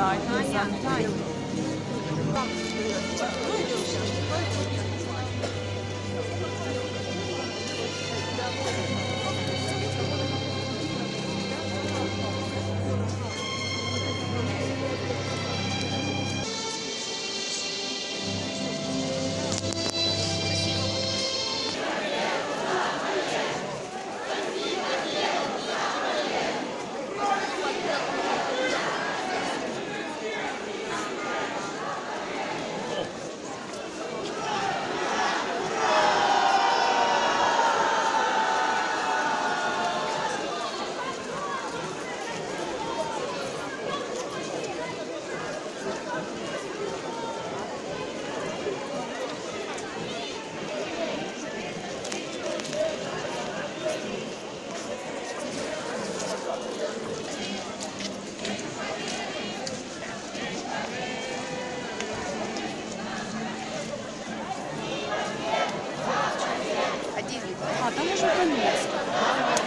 来看一眼看一眼真棒 Estamos no começo.